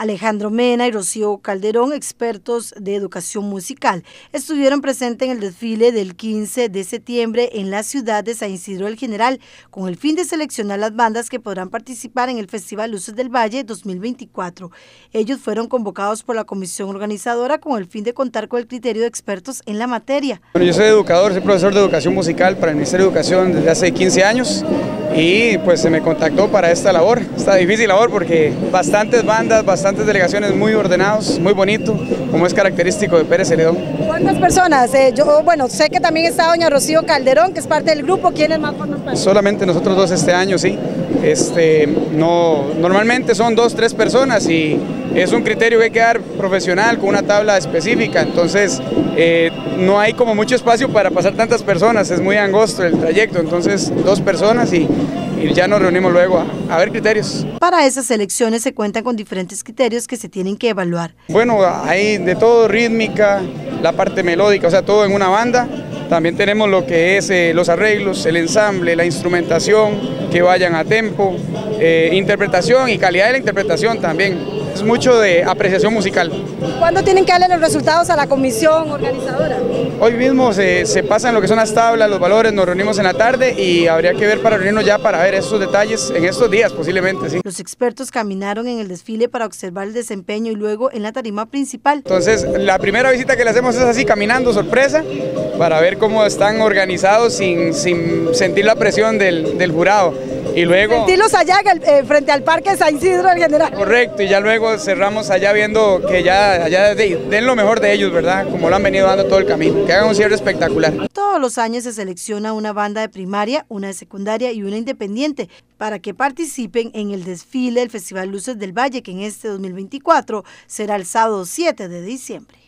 Alejandro Mena y Rocío Calderón, expertos de educación musical, estuvieron presentes en el desfile del 15 de septiembre en la ciudad de San Isidro del General, con el fin de seleccionar las bandas que podrán participar en el Festival Luces del Valle 2024. Ellos fueron convocados por la comisión organizadora con el fin de contar con el criterio de expertos en la materia. Bueno, yo soy educador, soy profesor de educación musical para el Ministerio de Educación desde hace 15 años y pues se me contactó para esta labor, esta difícil labor porque bastantes bandas, bastantes delegaciones muy ordenados, muy bonito, como es característico de Pérez Celedón. ¿Cuántas personas? Eh, yo, bueno, sé que también está doña Rocío Calderón, que es parte del grupo, ¿quiénes más forman parte? Solamente nosotros dos este año, sí. Este, no, normalmente son dos, tres personas y es un criterio que hay que dar profesional con una tabla específica, entonces eh, no hay como mucho espacio para pasar tantas personas, es muy angosto el trayecto, entonces dos personas y, ya nos reunimos luego a, ver criterios. Para esas elecciones se cuentan con diferentes criterios que se tienen que evaluar. Bueno, hay de todo, rítmica, la parte melódica, o sea, todo en una banda. También tenemos lo que es eh, los arreglos, el ensamble, la instrumentación, que vayan a tempo, eh, interpretación y calidad de la interpretación también es mucho de apreciación musical. ¿Cuándo tienen que darle los resultados a la comisión organizadora? Hoy mismo se, se pasan lo que son las tablas, los valores, nos reunimos en la tarde y habría que ver para reunirnos ya para ver esos detalles en estos días posiblemente. ¿sí? Los expertos caminaron en el desfile para observar el desempeño y luego en la tarima principal. Entonces la primera visita que le hacemos es así caminando, sorpresa, para ver cómo están organizados sin, sin sentir la presión del, del jurado. Y luego... Sentirlos allá eh, frente al Parque San Isidro del General. Correcto, y ya luego cerramos allá viendo que ya allá den lo mejor de ellos, ¿verdad? Como lo han venido dando todo el camino, que hagan un cierre espectacular. Todos los años se selecciona una banda de primaria, una de secundaria y una independiente para que participen en el desfile del Festival Luces del Valle, que en este 2024 será el sábado 7 de diciembre.